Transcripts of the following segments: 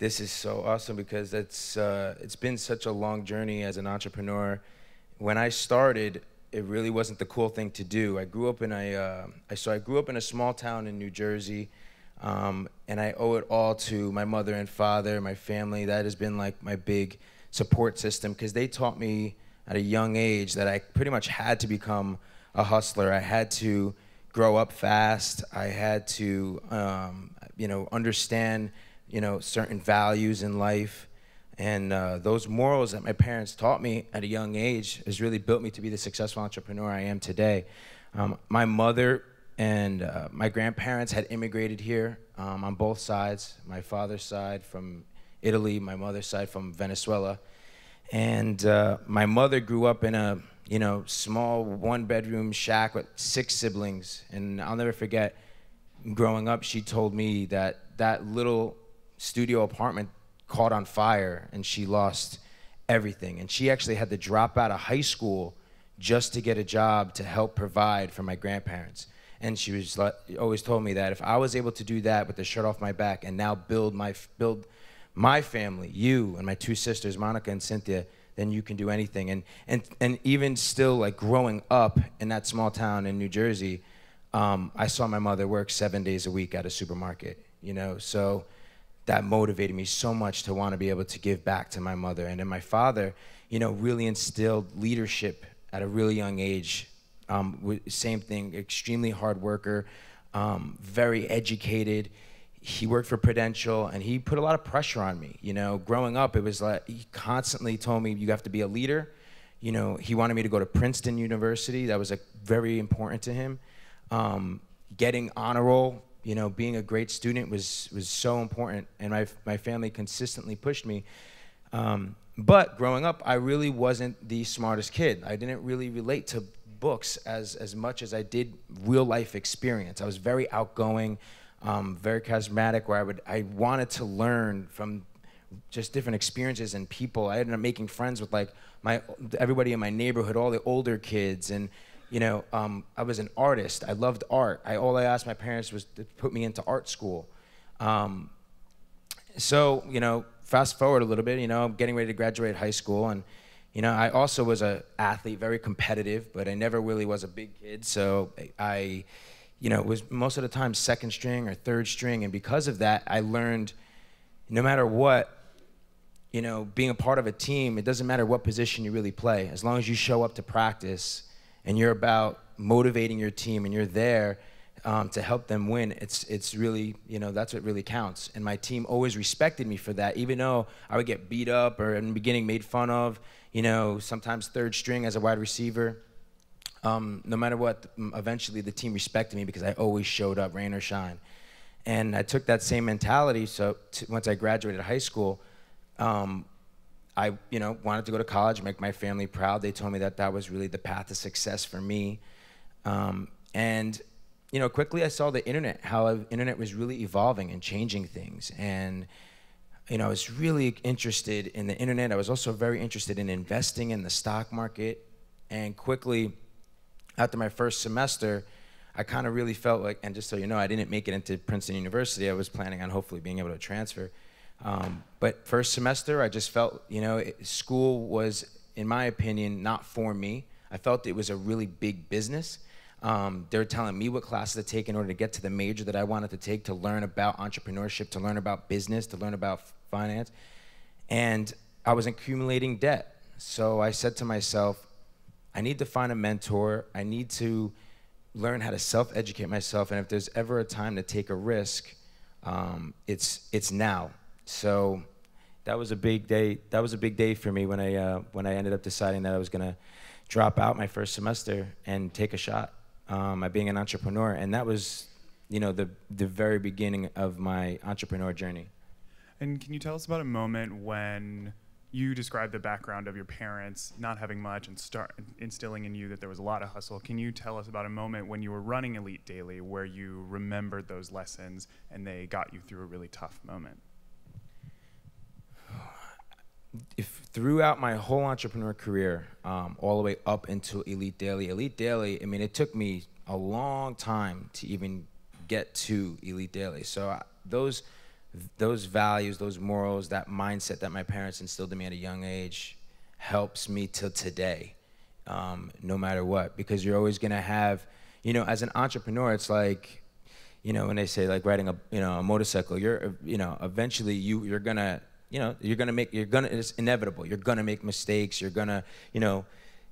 this is so awesome because it's uh, it's been such a long journey as an entrepreneur. When I started, it really wasn't the cool thing to do. I grew up in a uh, I so I grew up in a small town in New Jersey, um, and I owe it all to my mother and father, my family. That has been like my big support system because they taught me at a young age that I pretty much had to become a hustler. I had to grow up fast. I had to, um, you know, understand, you know, certain values in life. And uh, those morals that my parents taught me at a young age has really built me to be the successful entrepreneur I am today. Um, my mother and uh, my grandparents had immigrated here um, on both sides. My father's side from Italy, my mother's side from Venezuela. And uh, my mother grew up in a you know small one bedroom shack with six siblings. And I'll never forget growing up, she told me that that little studio apartment caught on fire and she lost everything. And she actually had to drop out of high school just to get a job to help provide for my grandparents. And she was always told me that if I was able to do that with the shirt off my back and now build my build my family, you and my two sisters, Monica and Cynthia, then you can do anything. And and and even still, like growing up in that small town in New Jersey, um, I saw my mother work seven days a week at a supermarket. You know, so that motivated me so much to want to be able to give back to my mother. And then my father, you know, really instilled leadership at a really young age. Um, same thing, extremely hard worker, um, very educated he worked for Prudential and he put a lot of pressure on me. You know, growing up, it was like he constantly told me, you have to be a leader. You know, he wanted me to go to Princeton University. That was like very important to him. Um, getting honor roll, you know, being a great student was was so important, and my my family consistently pushed me. Um, but growing up, I really wasn't the smartest kid. I didn't really relate to books as as much as I did real life experience. I was very outgoing um, very charismatic, where I would I wanted to learn from just different experiences and people. I ended up making friends with like my everybody in my neighborhood, all the older kids, and you know, um, I was an artist. I loved art. I all I asked my parents was to put me into art school. Um, so you know, fast forward a little bit. You know, I'm getting ready to graduate high school, and you know, I also was an athlete, very competitive, but I never really was a big kid. So I you know, was most of the time second string or third string. And because of that, I learned no matter what, you know, being a part of a team, it doesn't matter what position you really play. As long as you show up to practice and you're about motivating your team and you're there um, to help them win, it's, it's really, you know, that's what really counts. And my team always respected me for that, even though I would get beat up or in the beginning made fun of, you know, sometimes third string as a wide receiver um, no matter what, eventually the team respected me because I always showed up, rain or shine. And I took that same mentality. So once I graduated high school, um, I you know wanted to go to college, make my family proud. They told me that that was really the path to success for me. Um, and you know, quickly I saw the internet, how the internet was really evolving and changing things. And you know, I was really interested in the internet. I was also very interested in investing in the stock market. And quickly, after my first semester, I kind of really felt like, and just so you know, I didn't make it into Princeton University. I was planning on hopefully being able to transfer. Um, but first semester, I just felt, you know, it, school was, in my opinion, not for me. I felt it was a really big business. Um, they were telling me what classes to take in order to get to the major that I wanted to take to learn about entrepreneurship, to learn about business, to learn about finance. And I was accumulating debt. So I said to myself, I need to find a mentor. I need to learn how to self-educate myself. And if there's ever a time to take a risk, um, it's it's now. So that was a big day. That was a big day for me when I uh, when I ended up deciding that I was gonna drop out my first semester and take a shot um, at being an entrepreneur. And that was, you know, the the very beginning of my entrepreneur journey. And can you tell us about a moment when you described the background of your parents not having much and start instilling in you that there was a lot of hustle. Can you tell us about a moment when you were running Elite Daily where you remembered those lessons and they got you through a really tough moment? If throughout my whole entrepreneur career, um, all the way up into Elite Daily, Elite Daily, I mean, it took me a long time to even get to Elite Daily. So I, those those values, those morals, that mindset that my parents instilled in me at a young age helps me till today, um, no matter what. Because you're always gonna have, you know, as an entrepreneur, it's like, you know, when they say like riding a, you know, a motorcycle, you're, you know, eventually you you're gonna, you know, you're gonna make, you're gonna, it's inevitable. You're gonna make mistakes. You're gonna, you know,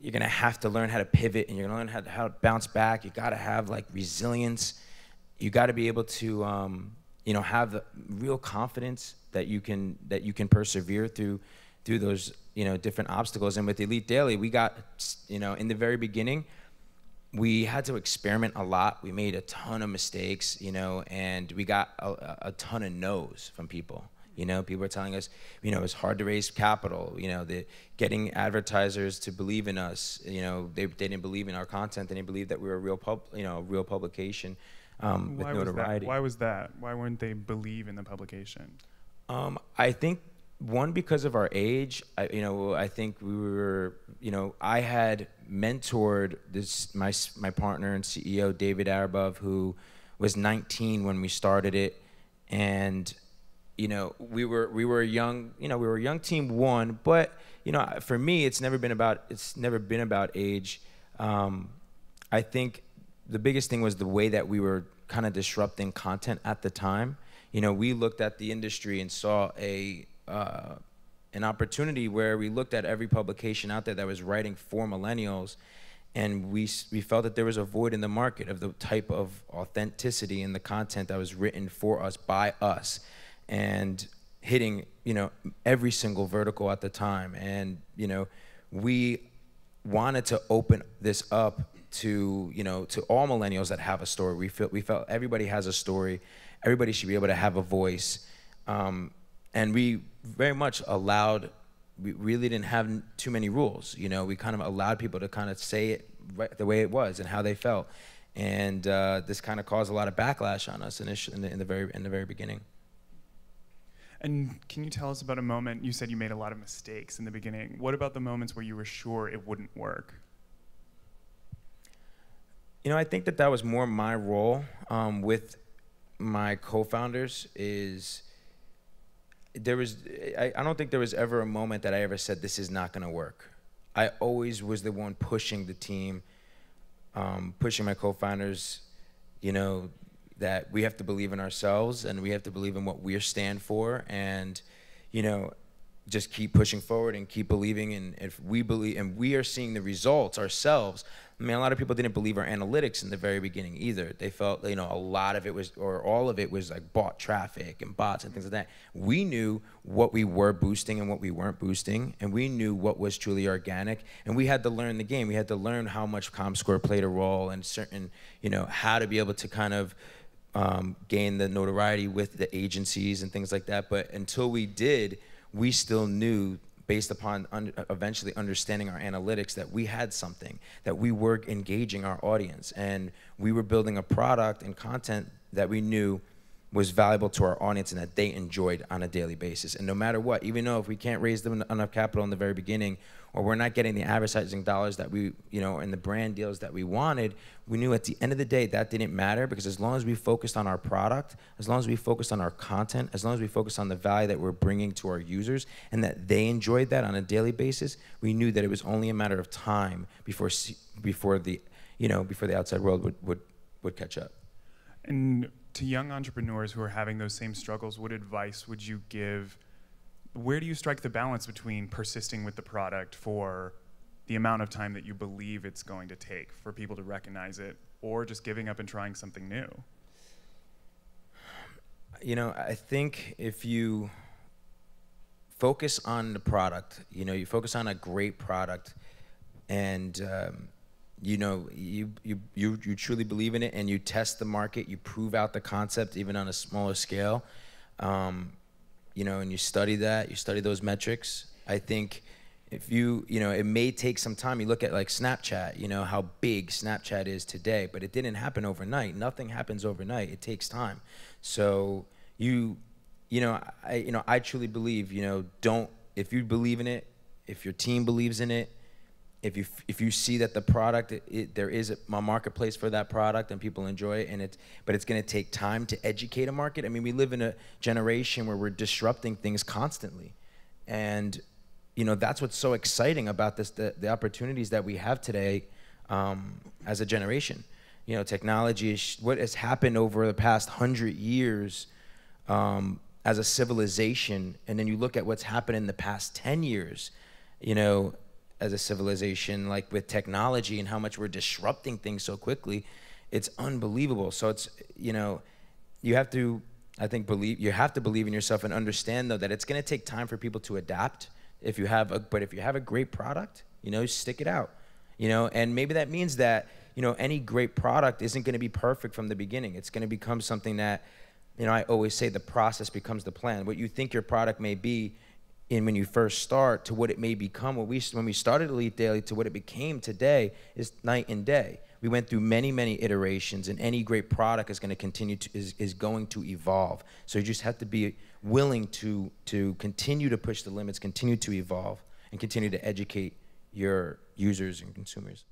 you're gonna have to learn how to pivot and you're gonna learn how to, how to bounce back. You gotta have like resilience. You gotta be able to, um, you know, have the real confidence that you can that you can persevere through through those you know different obstacles. And with Elite Daily, we got you know in the very beginning, we had to experiment a lot. We made a ton of mistakes, you know, and we got a, a ton of no's from people. You know, people are telling us, you know, it's hard to raise capital. You know, the getting advertisers to believe in us. You know, they, they didn't believe in our content. They didn't believe that we were a real pub, you know, a real publication um, with Why notoriety. was that? Why was that? Why wouldn't they believe in the publication? Um, I think one because of our age. I, you know, I think we were. You know, I had mentored this my my partner and CEO David Arabov, who was 19 when we started it, and you know, we were we were a young. You know, we were a young team one, but you know, for me, it's never been about it's never been about age. Um, I think the biggest thing was the way that we were kind of disrupting content at the time. You know, we looked at the industry and saw a uh, an opportunity where we looked at every publication out there that was writing for millennials, and we we felt that there was a void in the market of the type of authenticity in the content that was written for us by us, and hitting you know every single vertical at the time, and you know we wanted to open this up to you know to all millennials that have a story. We felt we felt everybody has a story. Everybody should be able to have a voice, um, and we very much allowed. We really didn't have too many rules. You know, we kind of allowed people to kind of say it right, the way it was and how they felt, and uh, this kind of caused a lot of backlash on us in the, in the very in the very beginning. And can you tell us about a moment? You said you made a lot of mistakes in the beginning. What about the moments where you were sure it wouldn't work? You know, I think that that was more my role um, with my co-founders. Is there was I, I don't think there was ever a moment that I ever said this is not going to work. I always was the one pushing the team, um, pushing my co-founders. You know that we have to believe in ourselves and we have to believe in what we stand for, and you know just keep pushing forward and keep believing. And if we believe and we are seeing the results ourselves i mean a lot of people didn't believe our analytics in the very beginning either. They felt you know a lot of it was or all of it was like bought traffic and bots and things like that. We knew what we were boosting and what we weren't boosting and we knew what was truly organic and we had to learn the game. We had to learn how much comscore played a role and certain you know how to be able to kind of um, gain the notoriety with the agencies and things like that. But until we did, we still knew, based upon un- eventually understanding our analytics, that we had something, that we were engaging our audience, and we were building a product and content that we knew was valuable to our audience and that they enjoyed on a daily basis. And no matter what, even though if we can't raise them enough capital in the very beginning, or we're not getting the advertising dollars that we, you know, and the brand deals that we wanted, we knew at the end of the day that didn't matter because as long as we focused on our product, as long as we focused on our content, as long as we focused on the value that we're bringing to our users and that they enjoyed that on a daily basis, we knew that it was only a matter of time before, before the, you know, before the outside world would, would, would catch up. And to young entrepreneurs who are having those same struggles, what advice would you give? Where do you strike the balance between persisting with the product for the amount of time that you believe it's going to take for people to recognize it, or just giving up and trying something new? You know, I think if you focus on the product, you know, you focus on a great product, and um, you know, you, you you you truly believe in it, and you test the market, you prove out the concept even on a smaller scale, um, you know, and you study that, you study those metrics. I think if you you know it may take some time. You look at like snapchat you know how big snapchat is today but it didn't happen overnight. Nothing happens overnight. It takes time. So you you know i you know i truly believe you know don't if you believe in it if your team believes in it if you if you see that the product it, there is a, a marketplace for that product and people enjoy it and it's but it's going to take time to educate a market. I mean we live in a generation where we're disrupting things constantly. And you know that's what's so exciting about this the, the opportunities that we have today um, as a generation. You know technology is what has happened over the past hundred years um, as a civilization and then you look at what's happened in the past 10 years you know as a civilization, like with technology and how much we're disrupting things so quickly, it's unbelievable. So it's you know, you have to, I think, believe you have to believe in yourself and understand though that it's going to take time for people to adapt. If you have a, but if you have a great product, you know, stick it out. You know, and maybe that means that you know any great product isn't going to be perfect from the beginning. It's going to become something that, you know, I always say the process becomes the plan. What you think your product may be in when you first start to what it may become. When we, when we started Elite Daily to what it became today is night and day. We went through many, many iterations, and any great product is going to continue to is, is going to evolve. So you just have to be willing to to continue to push the limits, continue to evolve, and continue to educate your users and consumers.